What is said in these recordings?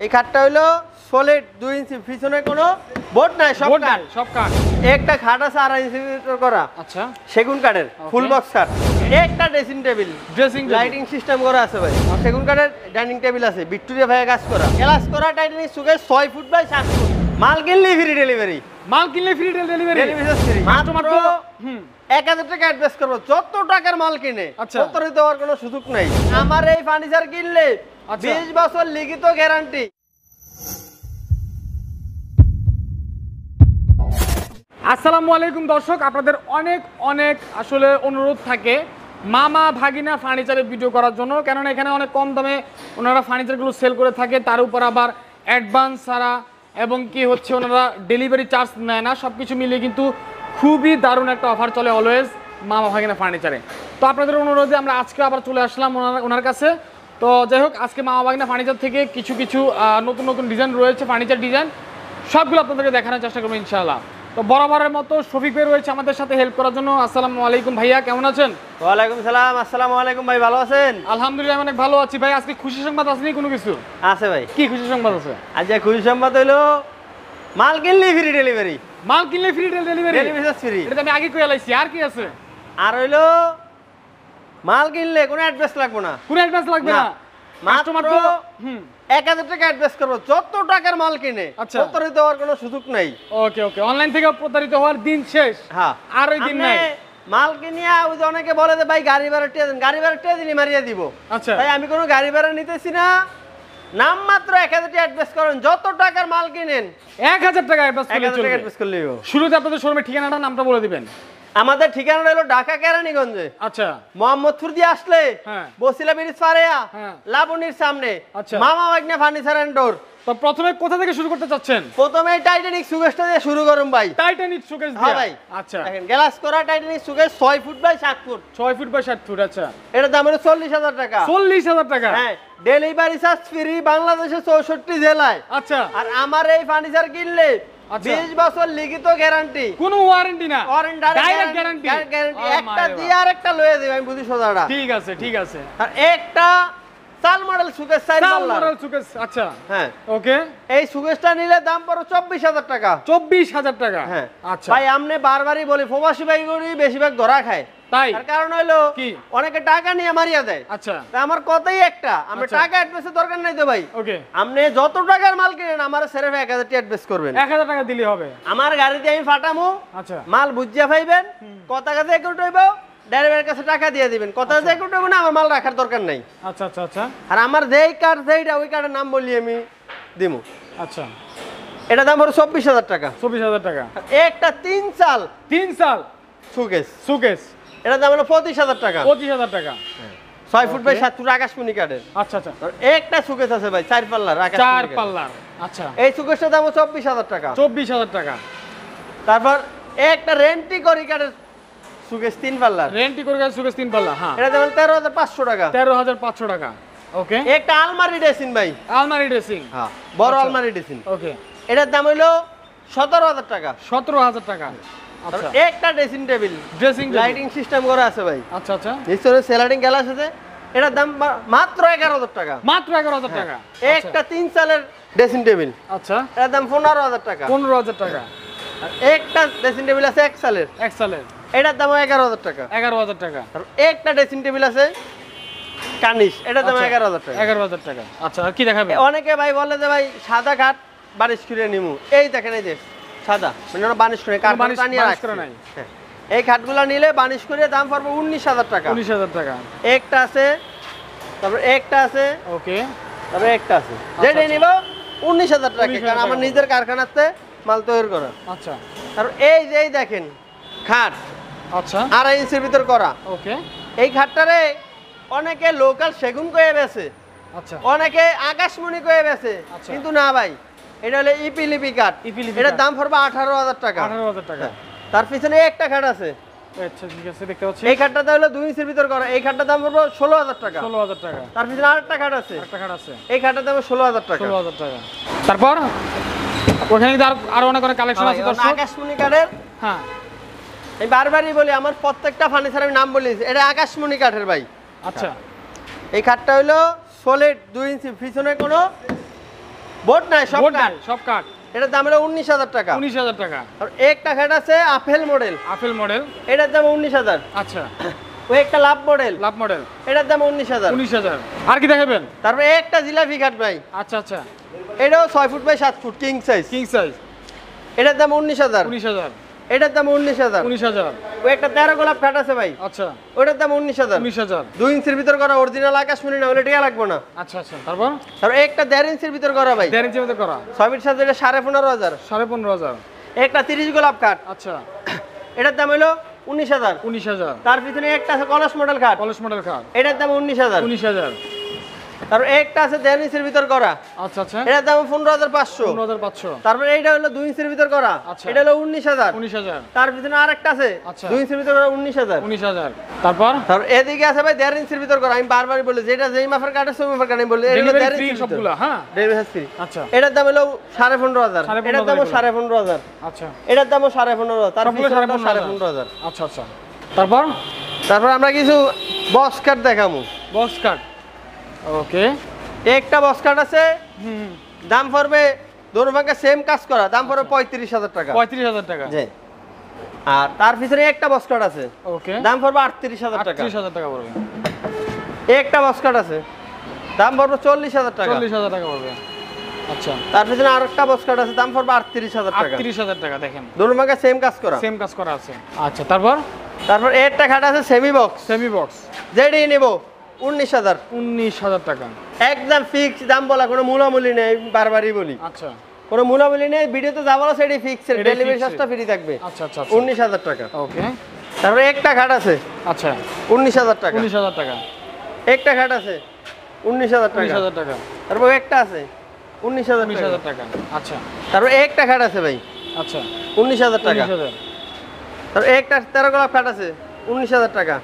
এই খাটটা হইল সলিড দুই ইঞ্চি পিছনে কোনো বোর্ড নাই সব কাঠ। সব কাঠ। একটা খাট আছে আড়াই ইঞ্চি করা। আচ্ছা। সেগুন কাঠের ফুল. বক্স কাঠ একটা dressing table dressing lighting system করা আছে ভাই। সেগুন কাঠের ডাইনিং টেবিল আছে। ভিক্টোরিয়া ভাইয়া কাজ করা। ক্লাস করা টাইটানিক সুগে ছয় ফুট বাই সাত ফুট মাল কিনলি ফ্রি ডেলিভারি মাল কিনলে ফ্রি ডেলিভারি মাত্র মাত্র হুম। এক হাজার টাকা অ্যাডভান্স করব। যত টাকার মাল কিনে আচ্ছা। কোনো সুযোগ নাই। আমার এই ফার্নিচার কিনলে আচ্ছা। বিশ বছর লিখিত গ্যারান্টি আসসালামু আলাইকুম দর্শক আপনাদের অনেক অনেক আসলে অনুরোধ থাকে মামা ভাগিনা ফার্নিচারের ভিডিও করার জন্য। কেননা এখানে অনেক কম দামে ওনারা ফার্নিচারগুলো সেল করে থাকে তার উপর আবার অ্যাডভান্স ছাড়া এবং কি হচ্ছে ওনারা ডেলিভারি চার্জ নেয় না। সব কিছু মিলিয়ে কিন্তু খুবই দারুণ একটা অফার চলে অলওয়েজ মামা ভাগিনা ফার্নিচারে তো আপনাদের অনুরোধে আমরা আজকে আবার চলে আসলাম ওনার ওনার কাছে। তো যাই হোক আজকে মামা ভাগিনা ফার্নিচার থেকে কিছু কিছু নতুন নতুন ডিজাইন রয়েছে ফার্নিচার ডিজাইন সবগুলো আপনাদেরকে দেখানোর চেষ্টা করব ইনশাআল্লাহ। তো বরাবরের মতো শফিক ভাই রয়েছে আমাদের সাথে হেল্প করার জন্য। আসসালামু আলাইকুম ভাইয়া কেমন আছেন? ওয়ালাইকুম সালাম আসসালামু আলাইকুম ভাই ভালো আছেন? আলহামদুলিল্লাহ অনেক ভালো আছি ভাই। আজকে খুশি সংবাদ আসেনি কোনো কিছু? আছে ভাই। কি খুশি সংবাদ আছে? আজকে খুশি সংবাদ হইল মাল কিনলি ফ্রি ডেলিভারি মাল কিনলে ফ্রি ডেলিভারি ডেলিভারি ফ্রি এটা আমি আগে কয়ে লাইছি আর কি আছে? আর হইল মাল কিনলে কোনো অ্যাডভান্স লাগবে না। কোনো অ্যাডভান্স লাগবে না। কাস্টমার মাত্র তো হুম। এক হাজার টাকা অ্যাডভান্স করব। যত টাকার মাল কিনে আচ্ছা। প্রতারিত হওয়ার কোনো সুযোগ নাই। ওকে ওকে অনলাইন থেকে প্রতারিত হওয়ার দিন শেষ। হ্যাঁ। আর ওই দিন নাই। মাল কিনিয়া ওই যে অনেকে বলে যে ভাই গাড়ি ভাড়া টিয়া দেন গাড়ি ভাড়া টিয়া দিলে মারিয়ে দিব। আচ্ছা। তাই আমি কোনো গাড়ি ভাড়া নিতেছি না। নাম মাত্র এক হাজার টাকা অ্যাডভান্স করেন যত টাকার মাল কিনেন এক হাজার টাকা অ্যাডভান্স এক করলে হাজার টাকা চলবে। অ্যাডভান্স করলেই শুরুতে আপনাদের শোরুমের ঠিকানাটা নামটা বলে দিবেন। আমাদের ঠিকানা হলো ঢাকা কেরানীগঞ্জে। আচ্ছা। মোহাম্মদপুর দিয়ে আসলে হ্যাঁ। বসিলা ব্রিজ পারেয়া হ্যাঁ। লাবণীর সামনে। আচ্ছা। মামা বাগনা ফার্নিচার এন্ড ডোর তো প্রথমে কোথা থেকে শুরু করতে চাচ্ছেন? প্রথমে টাইটানিক সুগেস্টটা দিয়ে শুরু করুন ভাই। টাইটানিক হ্যাঁ দিয়ে? ভাই। আচ্ছা। দেখেন গ্লাস করা টাইটানিক সুগেস্ট ছয় ফুট বাই সাত ফুট। ছয় ফুট বাই ষাট ফুট আচ্ছা। এটা দাম হলো চল্লিশ হাজার টাকা। চল্লিশ হাজার টাকা? হ্যাঁ ডেলিভারি চার্জ ফ্রি বাংলাদেশের চৌষট্টি জেলায়। আচ্ছা। আর আমার এই ফার্নিচার কিনলে আচ্ছা। বিশ বছর লিখিত গ্যারান্টি কোনো ওয়ারেন্টি না? ডাইরেক্ট গ্যারান্টি একটা দিয়ে আর একটা লয়ে দিবে আমি বুঝি সোজাটা। ঠিক আছে ঠিক আছে। আর একটা চাল মডেল সুকেশ সাইড চাল মডেল সুকেস আচ্ছা। হ্যাঁ। ওকে। এই সুকেশটা নিলে দাম পড়ো চব্বিশ হাজার টাকা। চব্বিশ হাজার টাকা। হ্যাঁ। আচ্ছা। ভাই আমনে বারবারই বলি প্রবাসী ভাইগুলি বেশিরভাগ ধরা খায়। তাই? তার কারণ হইল কি? অনেকে টাকা নিয়ে মারিয়া দেয়। আচ্ছা। আমার কথাই একটা আমরা আচ্ছা। টাকা অ্যাডভান্সের দরকার নাই তো ভাই। ওকে। আপনি যত টাকার মাল কিনেন আমার এক হাজার টাকা অ্যাডভান্স করবেন। এক হাজার টাকা দিলে হবে। আমার গাড়িতে আমি ফাটামো আচ্ছা। মাল বুঝিয়া পাইবেন কথা কাছে একুট হইব। ড্রাইভারের কাছে টাকা দিয়ে দিবেন। কথা কাছে একুট হইব না আমার মাল রাখার দরকার নাই। আচ্ছা আচ্ছা আচ্ছা। আর আমার যেই কার্ড যেইটা ওই কার্ডের নাম বলি আমি দিমু। আচ্ছা। এটা দাম হলো চব্বিশ হাজার টাকা। চব্বিশ হাজার টাকা। একটা তিন চাল। তিন সাল সুকেশ সুকেস। এটা দাম হলো পঁচিশ হাজার টাকা। পঁচিশ হাজার টাকা। ছয় ফুট বাই সাত ফুট আকাশমণি কার্ডের আচ্ছা আচ্ছা। একটা সুকেশ আছে ভাই চার পাল্লার চার পাল্লার। আচ্ছা। এই সুকেশটার দাম চব্বিশ হাজার টাকা। চব্বিশ হাজার টাকা। তারপর একটা রেন্টি করি কাঠের সুকেশ তিন পাল্লার রেন্টি করে গেছে সুকেস তিন পাল্লা হ্যাঁ। এটা দাম তেরো হাজার পাঁচশো টাকা। তেরো হাজার পাঁচশো টাকা ওকে একটা আলমারি ড্রেসিন ভাই। আলমারি ড্রেসিং? হ্যাঁ বড় আচ্ছা। আলমারি ড্রেসিন ওকে এটার দাম হইল সতেরো হাজার টাকা। সতেরো হাজার টাকা আচ্ছা। একটা dressing table. Dressing lighting system করা আছে ভাই। আচ্ছা আচ্ছা। নিশ্চয় স্যালাডিং গ্যালাস আছে। এটার দাম মাত্র এগারো হাজার টাকা। মাত্র এগারো হাজার টাকা একটা তিন সালের ড্রেসিং টেবিল। আচ্ছা। এটার দাম পনেরো হাজার টাকা। পনেরো হাজার টাকা। একটা ড্রেসিং টেবিল আছে এক সালের। এক্সালের এটার দাম এগারো হাজার টাকা। এগারো হাজার টাকা। আর একটা ড্রেসিং টেবিল আছে কানিস। এটার দাম আচ্ছা। এগারো হাজার টাকা। এগারো হাজার টাকা। আচ্ছা আর কি দেখাবে অনেকে ভাই বলে যে ভাই সাদা কাঠ বানিশ করে নিমু। এই দেখেন এই যে সাদা। মানে ওরা বানিশ করে কাঠ বানিশ-। করে নাই। হ্যাঁ। এই খাটগুলো নিলে বানিশ করে দাম পড়বে উনিশ হাজার টাকা। উনিশ হাজার টাকা। একটা আছে তারপর একটা আছে। ওকে। তারপর একটা আছে। যেটা নিব উনিশ হাজার টাকা। 19,000 কারণ আমার নিজের কারখানাতে মাল তৈরি করা। আচ্ছা। তারপর এই যে এই দেখেন খাট। আচ্ছা। আড়াই ইঞ্চির ভিতর করা। ওকে। এই খাটটারে অনেকে লোকাল সেগুন কয়ে বেছে। আচ্ছা। অনেকে আকাশমণি কয়ে বেছে। আচ্ছা। কিন্তু না ভাই এটা হলো ইপিলিপি কাঠ এটার দাম পড়বে আঠারো হাজার টাকা। আঠারো হাজার টাকা। হ্যাঁ। তার পিছনে একটা খাট আছে। আচ্ছা ঠিক আছে দেখতে পাচ্ছি। এই খাটটা হলো দুই ইঞ্চির ভিতর করা। এই খাটটার দাম পড়বে ষোলো হাজার টাকা। ষোলো হাজার টাকা। তার পিছনে আরেকটা খাট আছে। একটা কার্ড আছে। এই খাটটার দাম ষোলো হাজার টাকা। ষোলো হাজার টাকা। তারপর? ওখানে আরও অনেক অনেক কালেকশন আছে হ্যাঁ, আকাশমণি কাঠের হ্যাঁ। আমি বারবারই বলি আমার প্রত্যেকটা ফার্নিচার আমি নাম বলি। এটা আকাশমণি কাঠের ভাই। আচ্ছা। এই কাঠটা হলো সলিড দুই ইঞ্চি পিছনে কোনো বোর্ড নাই সব কাঠ। সব কাঠ। এটার দাম হলো উনিশ হাজার টাকা। উনিশ হাজার টাকা। আর একটা খাট আছে আপেল মডেল আপেল মডেল এটার দাম উনিশ হাজার। আচ্ছা। ওই একটা লাভ মডেল লাভ মডেল এটার দাম উনিশ হাজার। উনিশ হাজার। আর কি দেখাবেন? তারপরে একটা জিলাপি খাট ভাই। আচ্ছা আচ্ছা। এটাও ছয় ফুট বাই সাত foot king size king size এটার দাম উনিশ হাজার। উনিশ হাজার। এটার দাম উনিশ হাজার। উনিশ হাজার। ওই একটা তেরো গোলাপ খাট আছে ভাই। আচ্ছা। ওটার দাম উনিশ হাজার। উনিশ হাজার। দুই ইঞ্চির ভিতর করা অরিজিনাল আকাশমণি না হলে টিকা লাগবে না। আচ্ছা আচ্ছা। তারপর? তারপর একটা দেড় ইঞ্চির ভিতর করা ভাই। দেড় ইঞ্চের মধ্যে করা। ছয় ফিট সাথে এটা সাড়ে পনেরো হাজার। সাড়ে পনেরো হাজার। একটা তিরিশ গোলাপ খাট আচ্ছা। এটার দাম হলো উনিশ হাজার। উনিশ হাজার। তার পিছনে একটা আছে কলস মডেল খাট কলেজ মডেল কার এটার দাম উনিশ হাজার। উনিশ হাজার। তারপর একটা আছে দেড় ইঞ্চির ভিতর করা। আচ্ছা আচ্ছা। এটার দাম পনেরো হাজার পাঁচশো। পনেরো হাজার পাঁচশো। তারপরে এইটা হলো দুই ইঞ্চির ভিতর করা। আচ্ছা। এটা হলো উনিশ হাজার। উনিশ হাজার। তার পিছনে আর একটা আছে আচ্ছা। দুই ইঞ্চির ভিতর করা উনিশ হাজার। উনিশ হাজার। তারপর? তারপর এদিকে আছে ভাই দেড় ইঞ্চির ভিতর করা। আমি বারবারই বলি যেটা যেই মাফের কাটে সেই মাফের কাটে আমি বলি। এটা দেড় ফ্রি সবগুলো হ্যাঁ। ডেলিভারি ফ্রি আচ্ছা। এটার দাম হলো সাড়ে পনেরো হাজার। এটার দামও সাড়ে পনেরো হাজার। আচ্ছা। এটার দামও সাড়ে পনেরো হাজার। সাড়ে পনেরো হাজার। আচ্ছা আচ্ছা। তারপর? তারপর আমরা কিছু বক্স কাট দেখামু। বক্স কাট ওকে একটা বক্স কাট আছে। হুম। দাম পড়বে দোনো সেম কাজ করা দাম পড়বে পঁয়ত্রিশ হাজার টাকা। পঁয়ত্রিশ হাজার টাকা। জি। আর তার পিছনে একটা বক্স কাট আছে। ওকে দাম পড়বে আটত্রিশ হাজার টাকা। আটত্রিশ হাজার টাকা পড়বে। একটা বক্স কাট আছে। দাম পড়বে চল্লিশ হাজার টাকা। চল্লিশ হাজার টাকা পড়বে। আচ্ছা। তার পিছনে আর একটা বক্স কাট আছে দাম পড়বে আটত্রিশ হাজার টাকা। আটত্রিশ হাজার টাকা দেখেন। দোনো ভাগে সেম কাজ করা। সেম কাজ করা আছে। আচ্ছা তারপর? তারপর একটা খাট আছে সেমি বক্স সেমি বক্স যেটি নিব। উনিশ হাজার উনিশ হাজার টাকা একদম ফিক্স দাম বলা কোনো মূলামূলি নেই বারবারই বলি আচ্ছা কোনো মূলামূলি নেই ভিডিওতে যা বলা সেটি ফিক্স ডেলিভারি চার্জটা ফ্রি থাকবে আচ্ছা আচ্ছা উনিশ হাজার টাকা ওকে তারপরে একটা খাট আছে আচ্ছা উনিশ হাজার টাকা উনিশ হাজার টাকা একটা খাট আছে উনিশ হাজার উনিশ হাজার টাকা তারপর একটা আছে উনিশ হাজার উনিশ হাজার টাকা আচ্ছা তারপর একটা খাট আছে ভাই আচ্ছা উনিশ হাজার টাকা তারপর একটা তেরো গোলাপ খাট আছে উনিশ হাজার টাকা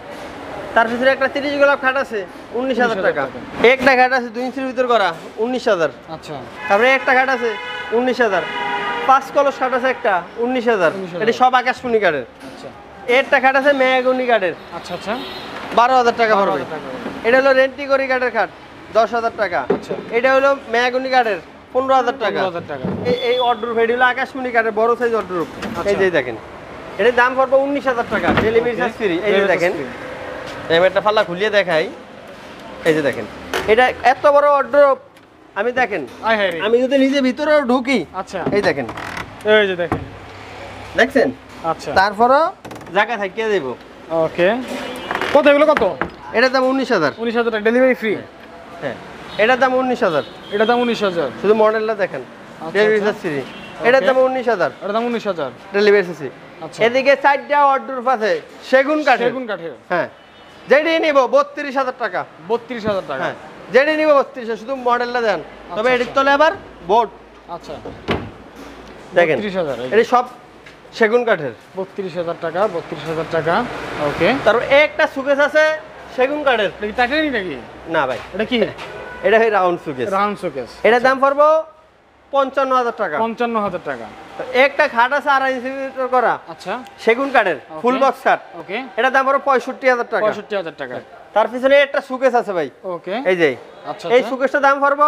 তার ভিতরে একটা তিরিশ গোলাপ খাট আছে উনিশ হাজার 19,000 টাকা। একটা খাট আছে দুই ইঞ্চির ভিতর করা উনিশ হাজার। আচ্ছা। তারপরে একটা খাট আছে উনিশ হাজার। পাঁচ কলস খাট আছে একটা উনিশ হাজার। 19,000 এটি সব আকাশমণি কাঠের। আচ্ছা। একটা খাট আছে মেয়াগুনি কাঠের। আচ্ছা আচ্ছা। বারো হাজার টাকা পড়বে। এটা হলো রেন্টি করি কাঠের খাট দশ হাজার টাকা। আচ্ছা। এটা হলো মেয়াগুনি কাঠের পনেরো হাজার টাকা। পনেরো হাজার টাকা। এই এই অর্ডার এটি হলো আকাশমণি কাঠের বড় সাইজ অর্ডার এই আচ্ছা। যে দেখেন এটার দাম পড়বে উনিশ হাজার টাকা। ডেলিভারি চার্জ ফ্রি এই যে দেখেন charge একটা পাল্লা খুলিয়ে দেখাই। এই যে দেখেন। এটা এত বড় অর্ডার আমি দেখেন আমি যদি নিজে ভিতরেও ঢুকি আচ্ছা। এই দেখেন। এই যে দেখেন। দেখছেন? আচ্ছা। তারপরও জায়গা থাকিয়ে দেবো। ওকে। কত এগুলো কত? এটার দাম উনিশ হাজার। উনিশ হাজার ডেলিভারি ফ্রি হ্যাঁ। এটার দাম উনিশ হাজার। এটা দাম উনিশ হাজার। শুধু মডেলটা দেখেন। ডেলিভারি এটার দাম উনিশ হাজার। এটা দাম উনিশ হাজার। ডেলিভারি আচ্ছা। এদিকে চারটা অর্ডার আছে। সেগুন কাঠের। সেগুন কাঠের। হ্যাঁ। যেটি নিব বত্রিশ হাজার টাকা। বত্রিশ হাজার টাকা। হ্যাঁ যেটি নিব বত্রিশ শুধু মডেলটা দেন। তবে আচ্ছা, এটির তলে আবার বোর্ড আচ্ছা। দেখেন এটি সব সেগুন কাঠের। বত্রিশ হাজার টাকা বত্রিশ হাজার টাকা ওকে। তারপর একটা সুকেস আছে সেগুন কাঠের। এটা নাকি? না ভাই। এটা কি? এটা রাউন্ড সুকেস। রাউন্ড শোকেস এটার দাম পড়ব পঞ্চান্ন হাজার টাকা। পঞ্চান্ন হাজার টাকা। একটা খাট আছে আড়াই ইঞ্চি করা। আচ্ছা। সেগুন কাঠের ফুল বক্স খাট। ওকে এটার দাম পড়ো পঁয়ষট্টি হাজার টাকা। পঁয়ষট্টি হাজার টাকা। তার পিছনে একটা সুকেস আছে ভাই। ওকে এই যে। আচ্ছা এই সুকেসটার দাম পড়ব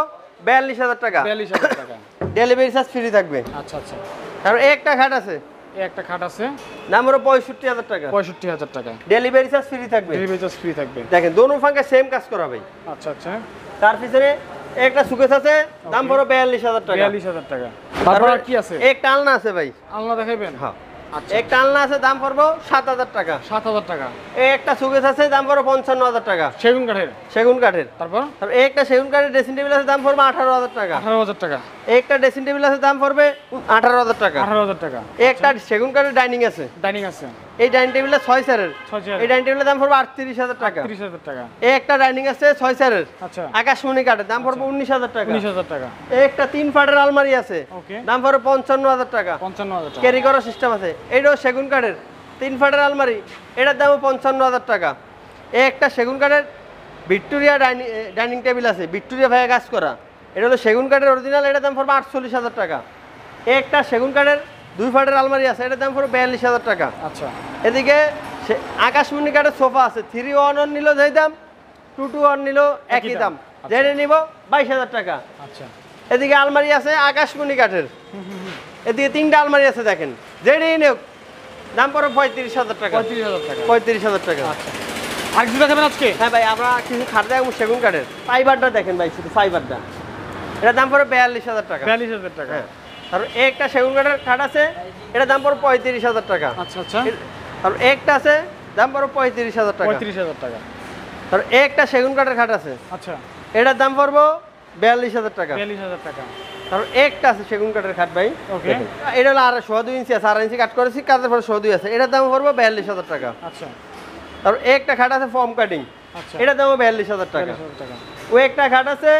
বিয়াল্লিশ হাজার টাকা। বিয়াল্লিশ হাজার টাকা। ডেলিভারি চার্জ ফ্রি থাকবে। আচ্ছা আচ্ছা। একটা খাট আছে। একটা খাট আছে। দাম হলো পঁয়ষট্টি হাজার টাকা। পঁয়ষট্টি হাজার টাকা। ডেলিভারি চার্জ ফ্রি থাকবে। ডেলিভারি চার্জ ফ্রি থাকবে। দেখেন দোনো ফাঁকে সেম কাজ করা ভাই। আচ্ছা আচ্ছা। তার পিছনে একটা সুকেস আছে দাম পড়ো বিয়াল্লিশ হাজার টাকা। বিয়াল্লিশ হাজার টাকা। তারপর কি আছে? একটা আলনা আছে ভাই। আলনা দেখাইবেন? হ্যাঁ। আচ্ছা। একটা আলনা আছে দাম পড়ব সাত হাজার টাকা। সাত হাজার টাকা। এই একটা সুকেস আছে দাম পঞ্চান্ন হাজার টাকা। সেগুন কাঠের? সেগুন কাঠের। তারপর? তারপর এই একটা সেগুন কাঠের ড্রেসিং টেবিল আছে দাম পড়বে আঠারো হাজার টাকা। আঠারো হাজার টাকা। একটা ড্রেসিং টেবিল আছে দাম পড়বে আঠারো হাজার টাকা। আঠারো হাজার টাকা। একটা সেগুন কাঠের ডাইনিং আছে। ডাইনিং আছে। এই ডাইনিং টেবিলটা ছয় স্যারের চেয়ার এই ডাইনিং টেবিলের দাম পড়বে আটত্রিশ হাজার টাকা। তিরিশ হাজার টাকা। এই একটা ডাইনিং আছে ছয় স্যারের আচ্ছা। আকাশমণি কাঠের দাম পড়বে উনিশ হাজার টাকা। উনিশ হাজার টাকা। এই একটা তিন ফাটের আলমারি আছে ওকে। দাম পড়বে পঞ্চান্ন হাজার টাকা। পঞ্চান্ন হাজার টাকা। ক্যারি করার সিস্টেম আছে। এইটাও সেগুন কাঠের তিন ফাটের আলমারি এটার দামও পঞ্চান্ন হাজার টাকা। এই একটা সেগুন কাঠের ভিক্টোরিয়া ডাইনিং ডাইনিং টেবিল আছে ভিক্টোরিয়া ভাইয়া কাজ করা। এটা হলো সেগুন কাঠের অরিজিনাল এটার দাম পড়বে আটচল্লিশ হাজার টাকা। এই একটা সেগুন কাঠের দুই ফাটের আলমারি আছে এটার দাম পড়বে বিয়াল্লিশ হাজার টাকা। আচ্ছা। এদিকে সে- আকাশমণি কাঠের সোফা আছে থ্রি ওয়ান ওয়ান নিল যেই দাম টু টু ওয়ান নিল একই দাম। দাম। যেটা নিব বাইশ হাজার টাকা। আচ্ছা। এদিকে আলমারি আছে আকাশমণি কাঠের এদিকে তিনটা আলমারি আছে দেখেন। যেটাই নেক দাম পড়ে পঁয়ত্রিশ হাজার টাকা। পঁয়ত্রিশ হাজার টাকা। পঁয়ত্রিশ হাজার টাকা। আচ্ছা। আর কিছু দেখাবেন আজকে। হ্যাঁ ভাই আমরা কিছু খাট দেখাবো সেগুন কাঠের। ফাইবারটা দেখেন ভাই শুধু ফাইবারটা। এটার দাম পড়ে বিয়াল্লিশ হাজার টাকা। বিয়াল্লিশ হাজার টাকা। হ্যাঁ। তারপর একটা সেগুন কাঠের খাট আছে এটার দাম পড়ে পঁয়ত্রিশ হাজার টাকা। আচ্ছা আচ্ছা। তারপর একটা আছে দাম পড়ে পঁয়ত্রিশ হাজার টাকা। পঁয়ত্রিশ হাজার টাকা। তারপর একটা সেগুন কাঠের খাট আছে আচ্ছা। এটার দাম পড়ব বিয়াল্লিশ হাজার টাকা। বিয়াল্লিশ হাজার টাকা। তারপর একটা আছে সেগুন কাঠের খাট ভাই। ওকে। এটা হলো আর সোয়া দুই ইঞ্চি আছে আড়াই ইঞ্চি কাট করেছি কাজের পরে সোয়া দুই আছে। এটার দাম পড়ব বিয়াল্লিশ হাজার টাকা। আচ্ছা। তারপর একটা খাট আছে ফর্ম কাটিং। আচ্ছা। এটার দামও বিয়াল্লিশ হাজার টাকা। ওই একটা খাট আছে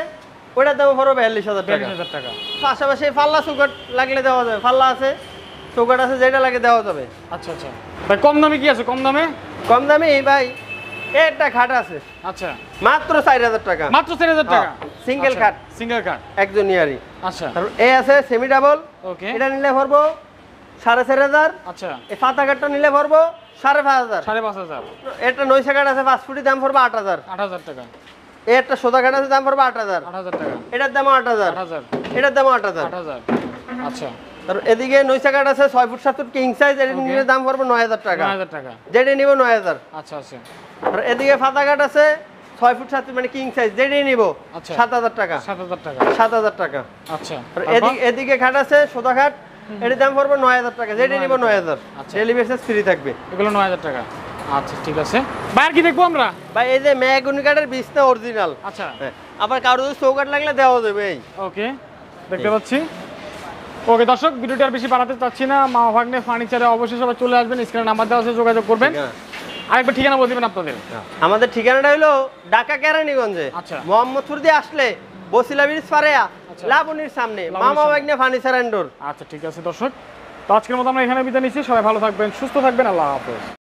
ওটার দামও পড়ব বিয়াল্লিশ হাজার টাকা। টাকা। পাশাপাশি ফাল্লা চৌকাট লাগলে দেওয়া যাবে। ফাল্লা আছে চৌকাট আছে যেটা লাগে দেওয়া যাবে। আচ্ছা আচ্ছা। ভাই কম দামে কি আছে? কম দামে? কম দামে ভাই একটা খাট আছে। আচ্ছা। মাত্র চার হাজার টাকা। মাত্র চার হাজার টাকা? সিঙ্গেল খাট। সিঙ্গেল কাট একজন ইয়ারি। আচ্ছা। তারপর এ আছে সেমি ডাবল ওকে এটা নিলে ভরবো সাড়ে চার হাজার। আচ্ছা। এই পাতা কাঠটা নিলে ভরবো সাড়ে পাঁচ হাজার। সাড়ে পাঁচ হাজার। একটা নৈশা কাঠ আছে পাঁচ ফুটি দাম পড়ব আট হাজার। আট হাজার টাকা। একটা কাঠ আছে দাম পড়ব আট হাজার। টাকা। এটার দাম আট হাজার। এটার দাম আট হাজার। আচ্ছা। তারপর এদিকে নৈশা কাঠ আছে ছয় ফুট সাত ফুট কিং সাইজ এটা নিলে দাম পড়ব নয় হাজার টাকা। টাকা। যেটা নিবো নয় হাজার। আচ্ছা আচ্ছা। আর এদিকে ফাতা কাঠ আছে ছয় ফুট সাত মানে কিং সাইজ যেটাই নিবো আচ্ছা। সাত হাজার টাকা। সাত হাজার টাকা। সাত হাজার টাকা। আচ্ছা। এদিকে এদিকে খাট আছে সোদা খাট এটার দাম পড়ব নয় হাজার টাকা যেটা নিবো নয় হাজার। আচ্ছা। ডেলিভারি ফ্রি থাকবে। এগুলো নয় হাজার টাকা। আচ্ছা ঠিক আছে। বাইরে কি দেখব আমরা? ভাই এই যে ম্যাগুনি কাঠের বীজটা অরিজিনাল আচ্ছা। হ্যাঁ আবার কারও যদি চৌকাট লাগলে দেওয়া যাবে এই। ওকে দেখতে পাচ্ছি। ওকে দর্শক ভিডিওটি আর বেশি বাড়াতে চাচ্ছি না। মা ভাগ্নে ফার্নিচারে অবশ্যই সবাই চলে আসবেন স্ক্রিনে নাম্বার দেওয়া আছে যোগাযোগ করবেন। হ্যাঁ। আরেকবার ঠিকানা বলে দিবেন আপনাদের। আমাদের ঠিকানাটা হলো ঢাকা কেরানীগঞ্জে। আচ্ছা। মোহাম্মদপুর দিয়ে আসলে বসিলা ব্রিজ ফারেয়া আচ্ছা। লাবণীর সামনে। মামা। বাগনে ফার্নিচার অ্যান্ড ডোর আচ্ছা ঠিক আছে দর্শক। তো আজকের মতো আমরা এখানে বিদায় নিচ্ছি। সবাই ভালো থাকবেন সুস্থ থাকবেন। আল্লাহ হাফেজ।